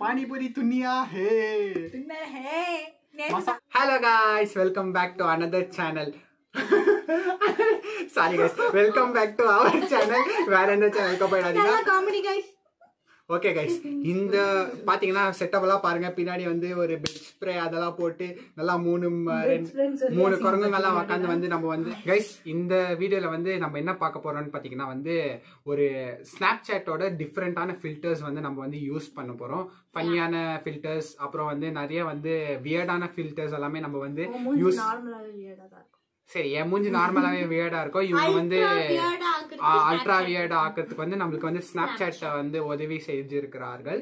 Panipuri துண்ணியா hey hey hello guys welcome back to another channel sorry guys welcome back to our channel வேற எந்த சேனலுக்கு போயிடாதீங்க comedy guys okay guys இந்த பாத்தீங்கன்னா setup எல்லாம் பாருங்க. பின்னாடி வந்து ஒரு பெட் ஸ்ப்ரே அதெல்லாம் போட்டு நல்லா மூணு மூணு குரங்குங்கெல்லாம் உட்காந்து வந்து நம்ம வந்து கைஸ் இந்த வீடியோல வந்து நம்ம என்ன பார்க்க போறோம்னு பாத்தீங்கன்னா வந்து ஒரு ஸ்னாப் சாட்டோட டிஃப்ரெண்டான ஃபில்டர்ஸ் வந்து நம்ம வந்து யூஸ் பண்ண போறோம். ஃபன்னியான ஃபில்டர்ஸ் அப்புறம் வந்து நிறைய வந்து வியர்டான ஃபில்டர்ஸ் எல்லாமே நம்ம வந்து யூஸ் சரி என் மூஞ்சி நார்மலாவே வியர்டா இருக்கும் இவங்க வந்து அல்ட்ரா வியர்ட் ஆக்கிறதுக்கு வந்து நம்மளுக்கு வந்து ஸ்னாப் சாட்டை வந்து உதவி செஞ்சிருக்கிறார்கள்.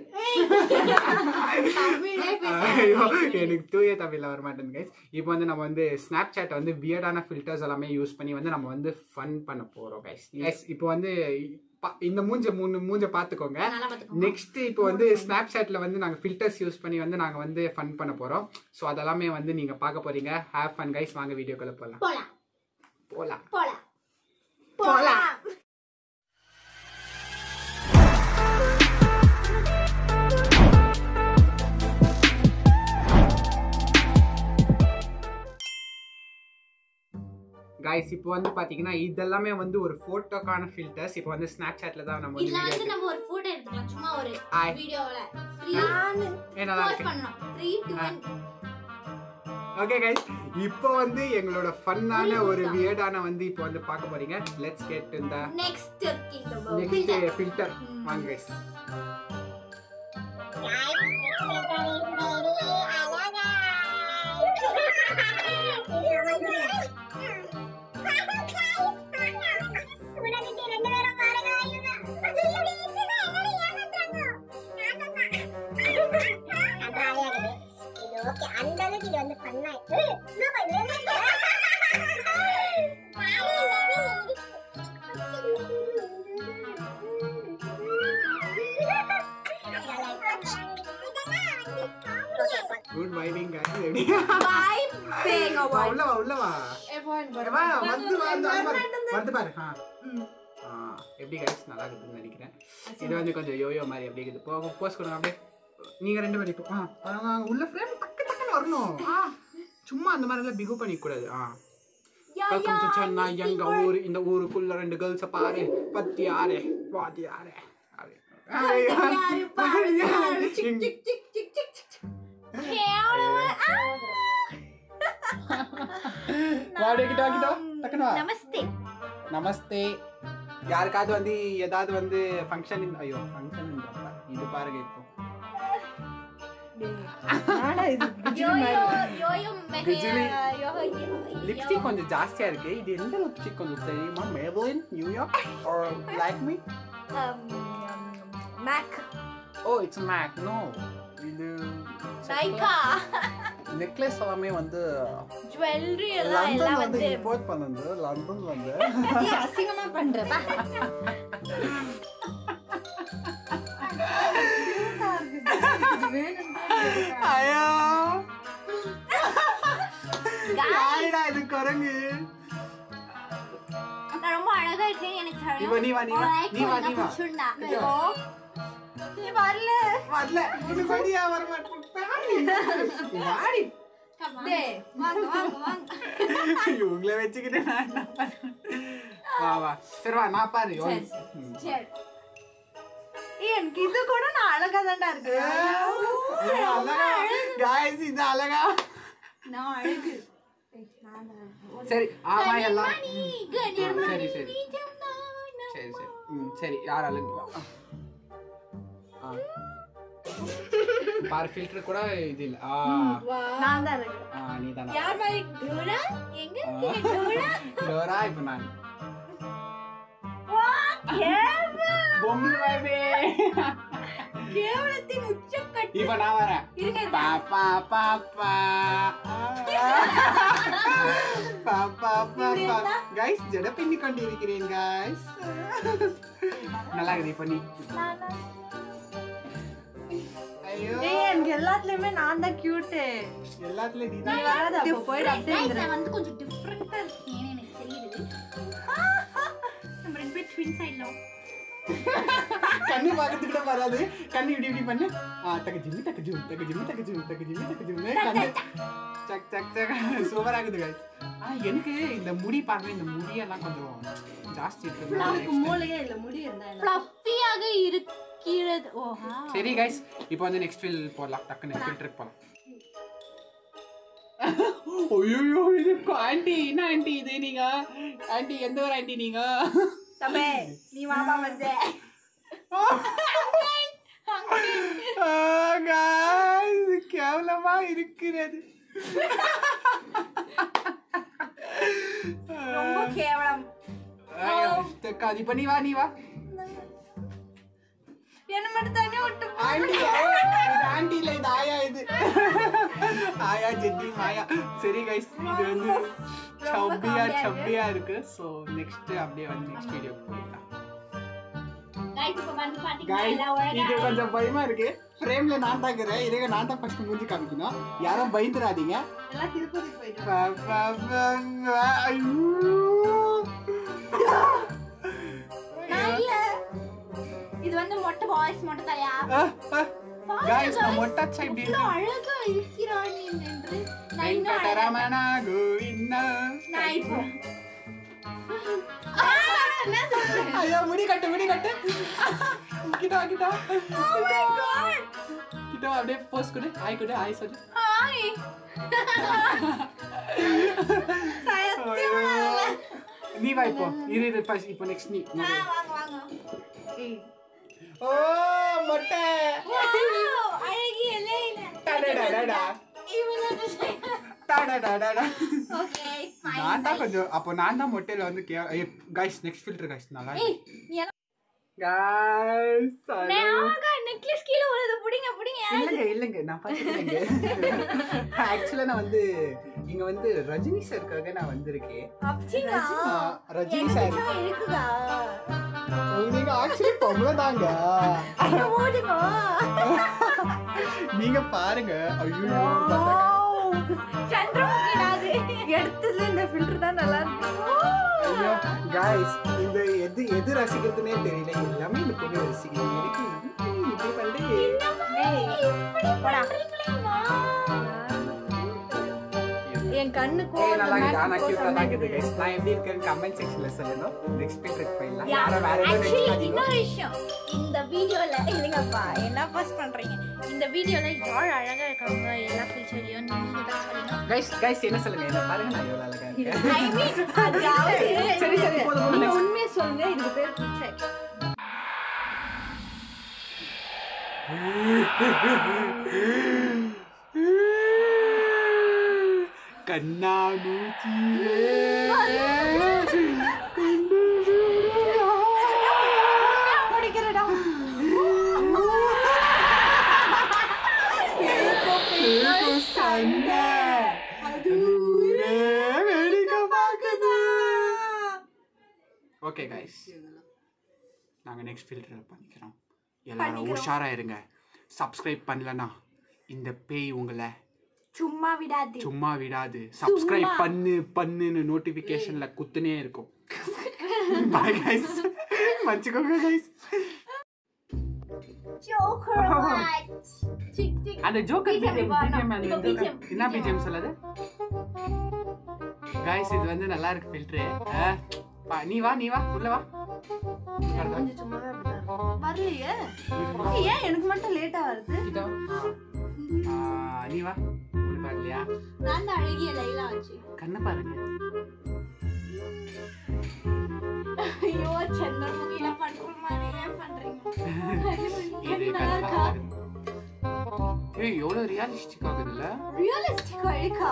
எனக்கு தூய தமிழ்ல வர மாட்டேங்குது guys. இப்போ வந்து நம்ம வந்து ஸ்னாப் சாட்டை வந்து வியர்டான ஃபில்டர்ஸ் எல்லாமே யூஸ் பண்ணி வந்து நம்ம வந்து ஃபன் பண்ண போறோம் கைஸ் கைஸ் இப்போ வந்து இந்த மூஞ்ச மூணு மூஞ்ச பாத்துக்கோங்க. நெக்ஸ்ட் இப்போ வந்து ஸ்னாப் சாட்ல வந்து நாங்க ஃபில்டர்ஸ் யூஸ் பண்ணி வந்து நாங்க வந்து ஃபன் பண்ண போறோம். ஸோ அதெல்லாமே வந்து நீங்க பார்க்க போறீங்க. ஹேவ் ஃபன் கைஸ் வாங்க வீடியோக்குள்ள போலாம். போலாம். போலாம். போலாம். கைஸ் இப்போ வந்து பாத்தீங்கன்னா இதெல்லாமே வந்து ஒரு போட்டோக்கான ஃபில்டர்ஸ் இப்போ வந்து ஸ்னாப் சாட்ல தான் நம்ம இதுல வந்து நம்ம ஒரு போட்டோ எடுத்துக்கலாம் சும்மா ஒரு. வீடியோல என்னடா போஸ்ட் இருக்கு பண்ணனும் 3 2 1 ஓகே கைஸ் இப்போ வந்து எங்களோட ஃபன்னான ஒரு வியர்டான வந்து இப்போ வந்து பார்க்க போறீங்க. லெட்ஸ் கெட் இந்த நெக்ஸ்ட் நெக்ஸ்ட் ஃபில்டர் வாங்க கைஸ் அளவுக்கு இது வந்து பண்ணாயிட்டு என்ன பண்ணுது குட் வைபிங் கைஸ் எப்படி பை பேங்க வா, வாய் உள்ள வா உள்ள வா வா, வந்து வா, வந்து வந்து பாரு. வந்து பாரு ஆ. ஆ, எப்படி கைஸ் நல்லா இருக்குதுன்னு நினைக்கிறேன். இது வந்து கொஞ்சம் யோயோ மாதிரி எப்படி இருக்குது. போ போஸ்ட் கொடுங்க அப்படியே. நீங்க ரெண்டு பேரும் இப்போ ஆ பாருங்க, அங்க உள்ள ஃப்ரேம் டக்கு டக்குன்னு வரணும்? ஆ. சும்மா அந்த மாதிரி எல்லாம் பிகு பண்ணி கூடாது ஆ வெல்கம் டு சென்னை எங்க ஊரு இந்த ஊருக்குள்ள ரெண்டு கேர்ள்ஸ பாரு. பத்தி யாரு பாத்தி யாரு. நமஸ்தே. நமஸ்தே. யாருக்காவது வந்து ஏதாவது வந்து ஃபங்க்ஷன் ஐயோ ஃபங்க்ஷன் இது பாருங்க இப்போ. லிப்ஸ்டிக் கொஞ்சம் ஜாஸ்தியா இருக்கு. இது எந்த லிப்ஸ்டிக் கொஞ்சம் தெரியுமா? Maybelline New York are like me Mac oh it's Mac no இது நைகா நெக்லஸ் எல்லாமே வந்து ஜுவல்லரி எல்லாம் வந்து இம்போர்ட் பண்ணது. லண்டன் வந்து அசிங்கமா பண்றப்பா. இவ நீ வா, நீ வா, நீ வா, நீ வா. நீ வரல. வரல. இது சரியா வர மாட்டேன் வாடி. டேய் வாங்க வாங்க வாங்க. இவங்கள வச்சுக்கிட்டு நான்? வா வா. சரி வா நான் பாரு. சரி. ஏய், எனக்கு இது கூட நான் அழகா தான்டா இருக்கு. guys, இது அழகா. நான் அழகு. சரி ஆமா எல்லாம். சரி சரி. ம் சரி யார் அழகு ஆ. பாரு ஃபில்டர் கூட இது இல்ல. ஆ. நான் தான் அழகு ஆ நீ தானே? யார் மாதிரி? டோரா? எங்க டோரா? டோரா இப்ப நான். பொம்மை. கேவலத்தின் உச்சக்கட்டு இப்ப நான் வரேன். பாப்பா பாப்பா பாப்பா பாப்பா கைஸ் ஜட பின்னி கொண்டிருக்கிறேன் கைஸ் நல்லா இருக்குது இப்ப நீ. ஐயோ. ஏய் எனக்கு எல்லாத்துலயுமே நான் தான் கியூட் எல்லாத்துலயும் நீ தான். வராத அப்ப அப்படிங்கிற நான் வந்து கொஞ்சம் டிஃப்ரெண்டா இருக்கேன்னு எனக்கு தெரியுது. நம்ம ரெண்டு பேரும் ட்வின்ஸ் ஆயிடலாம் கண்ணு பார்க்கறதுக்கு கூட வராது. கண்ணு இப்படி இப்படி பண்ணு. ஆ தக்க ஜிம்மி தக்க ஜூம் தக்க ஜிம்மி தக்க ஜூம் தக்க ஜிம்மி தக்க ஜூம் கண்ணு. சக் சக் சக் சூப்பரா இருக்குது guys. ஆ எனக்கு இந்த முடி பார்க்க இந்த முடியெல்லாம் கொஞ்சம் ஜாஸ்தி இருக்கு. மூளையே இல்ல முடி இருந்தா? ஃப்ளஃபியாக இருக்கிறது. ஓஹா சரி கைஸ் இப்போ வந்து நெக்ஸ்ட் ஃபில் போடலாம். டக்குன்னு ஃபில்டருக்கு போகலாம் ஐயோ இது ஆண்டி என்ன ஆண்டி இது நீங்க? ஆண்டி எந்த ஒரு ஆண்டி நீங்க? தம்பி நீ வாப்பா வந்து கேவலமா இருக்கிறது ரொம்ப கேவலம் வா நீ வா என்ன மட்டும் தனியா விட்டு. ஆண்டி இது ஆண்டி இல்ல இது ஆயா இது ஆயா ஜெட்டி மாயா சரி கைஸ் இது வந்து சப்பியா சப்பியா இருக்கு. ஸோ நெக்ஸ்ட் அப்படியே வந்து நெக்ஸ்ட் வீடியோ போயிடலாம். இது கொஞ்சம் பயமா இருக்கு. ஃப்ரேம்ல நான் தாக்குறேன் இதுக்கு நான் தான் ஃபர்ஸ்ட் மூஞ்சி காமிக்கணும். யாரும் பயந்துடாதீங்க. இது வந்து மொட்டை பாய்ஸ் மட்டும் தாயா. Guys, நான் இவ்வளவு இருக்கேன்? அழகா இருக்கிறான் என்று அழகா- வெங்கடரமணா கோவிந்தா. நான் இப்போ ஐயோ முடி கட்டு முடி கட்டு. கிட்ட அப்படியே போஸ் கொடு. ஆய் கொடு ஆய் சொல்லு. ஹாய். நீ வா இப்போ. இரு இரு first இப்போ நெக்ஸ்ட் நீ. வாங்க வாங்க. ஓ மொட்டை. Wow, அழகிய நான் தான் கொஞ்சம் அப்போ நான் தான் மொட்டையில வந்து okay guys next filter guys நல்லா கைஸ் நாங்க நெக்லஸ் கீழ வருது புடிங்க புடிங்க இல்லைங்க இல்லைங்க நான் பார்த்துக்கலைங்க. ஆக்சுவலாக நான் வந்து இங்க வந்து ரஜினி சாருக்காக நான் வந்திருக்கேன். ரஜினி சார் இருக்குதா? நீங்க ஆக்சுவலி பொம்பளை தாங்க. நீங்க பாருங்க. ஐயோ சந்திரமுகிடாது. எடுத்ததுல இந்த ஃபில்டர் தான் நல்லா இருக்கு ஐயோ காய்ஸ் இந்த எது எது ரசிக்கிறதுனே தெரியல. எல்லாமே இந்த பொண்ணு ரசிக்கிறீங்க எனக்கு இப்படி. பண்றீங்களேம்மா? என் கண்ணுக்கும் ஏய், நல்லா cute ஆ தான் இருக்குது, guys. நான் எப்படி இருக்கேன்னு comment sectionல சொல்லுங்க. க்கு போயிடலாம். Yeah. யாரும் வேற Actually, நினைக்காதீங்க. இன்னொரு விஷயம். இந்த வீடியோல இல்லைங்கப்பா என்ன பாஸ் பண்றீங்க? இந்த வீடியோல யார் அழகா இருக்காங்க எல்லா ஃபீச்சரையும் நீங்க தான் சொல்லணும் Guys, guys, என்ன சொல்லுங்க? என்ன பாருங்க நான் எவ்வளவு அழகா இருக்கேன். ஐ மீன் அதாவது சரி சரி போதும் போதும் நீங்க next. உண்மையை சொல்லுங்க இதுக்கு பேர் பிக்சர் முடிக்கிறடா நாங்க நெக்ஸ்ட் ஃபில்டர் பண்ணிக்கிறோம். எல்லாரும் உஷாரா இருங்க. சப்ஸ்கிரைப் பண்ணலனா இந்த பேய் உங்களை சும்மா விடாது. சும்மா விடாது. சப்ஸ்கிரைப் பண்ணு பண்ணுன்னு நோட்டிபிகேஷன்ல குத்துனே இருக்கும். பாய் கைஸ் மன்னிச்சுக்கோங்க கைஸ் ஜோக்கர் அந்த ஜோக்கர் பிஜிஎம். என்ன பிஜிஎம் சொல்லுது? கைஸ் இது வந்து நல்லா இருக்கு ஃபில்டர் நீ வா நீ வா உள்ள வா? கொஞ்சம் சும்மாவே அப்படிதான். வரலையே? ஏன் எனக்கு மட்டும் லேட்டா வருது? நீ வா. உனக்கு வரலையா நான் தான் அழகிய லைலா ஆச்சு கண்ணை பாருங்க. ஏய் எவ்வளவு ரியலிஸ்டிக் ஆகுதுல்ல ரியலிஸ்டிக்கா இருக்கா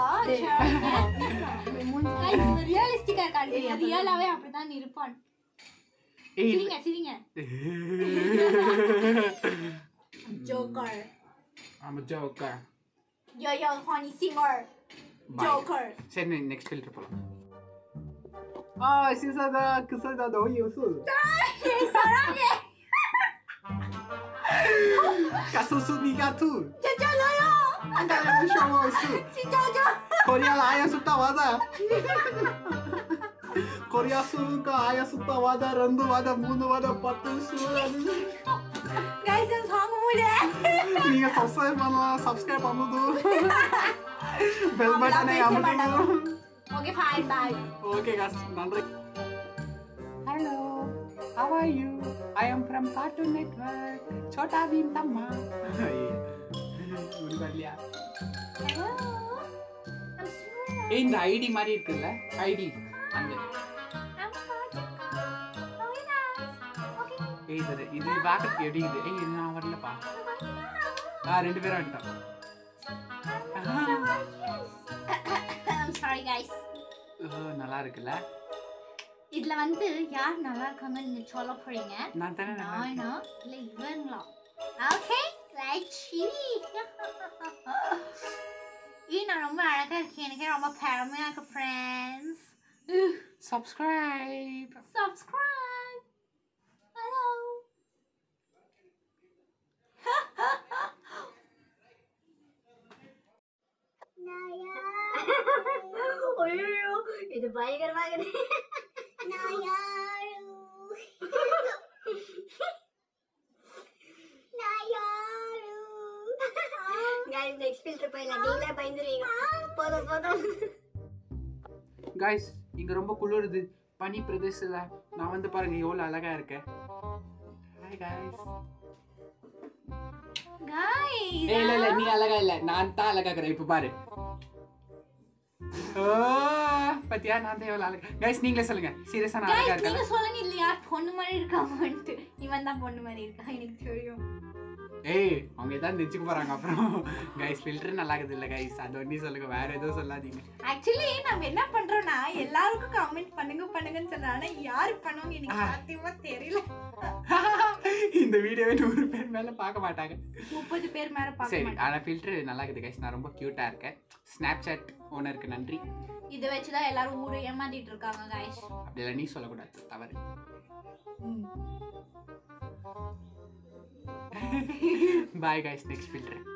ரியலிஸ்டிக்கா இருக்காது ரியலாவே அப்படிதான் இருப்பான் ஏய் சிரிங்க சிரிங்க ஜோக்கர் ஆமா joker yo yo Honey Singh joker சரி நெக்ஸ்ட் ஃபில்டர் போலாம் 가소수니가 투 괜찮아요. 한다는 쇼머스 진짜죠? 코리아 아야스타 와다 코리아 수가 아야스타 와다 런드 와다 문드 와다 버튼 수라는 Guys'ın sonu bu ne? 니가 섭사해 봐라 섭스크라이브 아무도 벨 버튼에 아무도 Okay, bye bye. 오케이 가스 난다 Hello. How are you? I'm from Cartoon Network Chhota Bheem தம்மா இல்லையா ஹலோ ஏய் இந்த ஐடி மாதிரி இருக்குல்ல? ஐடி அந்த இது இது பார்க்கறதுக்கு எப்படி இது? ஏய் இது நான் வரலப்பா ஆ ரெண்டு பேரும் வந்துட்டோம் நல்லா இருக்குல்ல? இதுல வந்து யார் நல்லா இருக்காங்கன்னு நீங்க சொல்ல போறீங்க? நான் தானே நல்லா இருக்கேன். நானா. இல்ல இவங்களா? ஓகே ரைட் ஈ நான் ரொம்ப அழகா இருக்கேன். எனக்கே ரொம்ப பெருமையா இருக்கு ஃப்ரெண்ட்ஸ் subscribe. Subscribe. Hello. ஐயோ இது பயங்கரமாக guys இங்க ரொம்ப குளிருது. பனி பிரதேசத்துல நான் வந்து பாருங்க எவ்வளவு அழகா இருக்கேன் ஹாய் guys. Guys. ஏய் இல்ல இல்ல நீ அழகா இல்ல. நான் தான் அழகா இருக்கிறேன் இப்ப பாரு. பத்தியா? நான் அழகா கைஸ் நீங்களே சொல்லுங்க. சீரியஸா நான் அழகா guys இருக்கேன் நீங்க சொல்லுங்க இல்லையா? பொண்ணு மாதிரி இருக்காமன்ட்டு இவன் தான் பொண்ணு மாதிரி இருக்கா? எனக்கு தெரியும். ஏய் அவங்க ஏதாவது நினைச்சுக்க போறாங்க. அப்புறம் கைஸ் ஃபில்டர் நல்லா இருக்குது இல்ல கைஸ் அது ஒண்ணி சொல்லுங்க வேற எதுவும் சொல்லாதீங்க. ஆக்சுவலி நம்ம என்ன பண்றோம்னா எல்லாருக்கும் கமெண்ட் பண்ணுங்க பண்ணுங்கன்னு ஆனா யாரு பண்ணுவோம் எனக்கு. சத்தியமா தெரியல. இந்த வீடியோவே நூறு பேர் மேல பார்க்க மாட்டாங்க. முப்பது பேர் மேல பார்க்க சரி ஆனா ஃபில்டர் நல்லா இருக்குது கைஸ் நான் ரொம்ப கியூட்டா இருக்கேன். ஸ்னாப் சாட் ஓனருக்கு நன்றி. இதை வச்சுதான் எல்லாரும் ஊரு ஏமாத்திட்டு இருக்காங்க guys. அப்படிலாம் நீ சொல்லக்கூடாது தவறு. बाय गाइस नेक्स्ट फ़िल्टर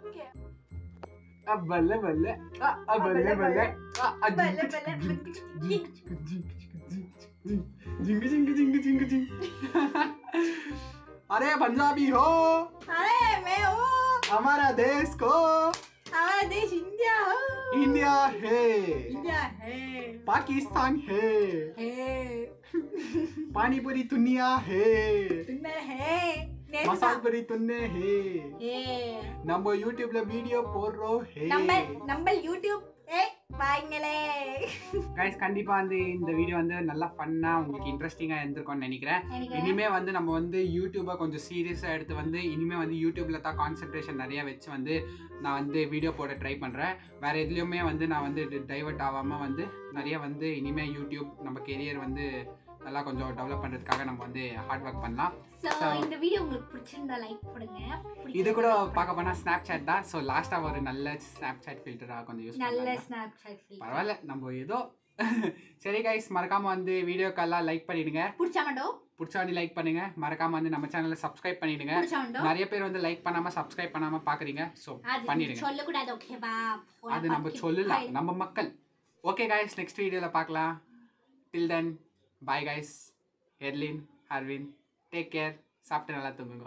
अब बल्ले बल्ले। अब बल्ले बल्ले अब बल्ले। बल्ले जिंग जिंग जिंग जिंग जिंग। अरे पंजाबी हो। अरे मैं हूँ। हमारा देश को। हमारा देश इंडिया हो। इंडिया है। इंडिया है। पाकिस्तान है। है। पानीपुरी दुनिया है। दुनिया है। மசால் பூரி துண்ணே ஹே. है நம்ம யூடியூப்ல வீடியோ போடுறோம் ஹே. நம்ம நம்ம யூடியூப் பாய்ங்களே. கைஸ் கண்டிப்பா வந்து இந்த வீடியோ வந்து நல்லா ஃபன்னா உங்களுக்கு இன்ட்ரெஸ்டிங்கா இருந்திருக்கும்னு நினைக்கிறேன். இனிமே வந்து நம்ம வந்து யூடியூபை கொஞ்சம் சீரியஸாக எடுத்து வந்து இனிமே வந்து யூடியூப்ல தான் கான்சென்ட்ரேஷன் நிறைய வச்சு வந்து நான் வந்து வீடியோ போட ட்ரை பண்ணுறேன் வேற எதுலேயுமே வந்து நான் வந்து டைவர்ட் ஆகாமல் வந்து நிறைய வந்து இனிமே யூடியூப் நம்ம கெரியர் வந்து நல்லா கொஞ்சம் டெவலப் பண்ணுறதுக்காக நம்ம வந்து ஹார்ட் ஒர்க் பண்ணலாம். சோ So- இந்த வீடியோ உங்களுக்கு பிடிச்சிருந்தா லைக் போடுங்க இது கூட பார்க்க போனால் ஸ்னாப் சாட் தான். ஸோ லாஸ்ட்டாக ஒரு நல்ல ஸ்னாப் சாட் ஃபில்டராக கொஞ்சம் யூஸ் நல்ல ஸ்னாப் சாட் பரவாயில்ல நம்ம ஏதோ சரி கைஸ் மறக்காம வந்து வீடியோக்கெல்லாம் லைக் பண்ணிடுங்க. பிடிச்சா மட்டும் பிடிச்சா வந்து லைக் பண்ணுங்க. மறக்காம வந்து நம்ம சேனலை சப்ஸ்கிரைப் பண்ணிடுங்க. நிறைய பேர் வந்து லைக் பண்ணாம சப்ஸ்கிரைப் பண்ணாம பாக்குறீங்க ஸோ பண்ணிடுங்க. சொல்லக்கூடாது ஓகேவா அது நம்ம சொல்லலாம். நம்ம மக்கள். ஓகே காய்ஸ் நெக்ஸ்ட் வீடியோவில் பார்க்கலாம். டில் தென் பாய் கைஸ் எர்லின் ஹர்வின் டேக் கேர் சாப்பிட்டு நல்லா தூங்குங்க.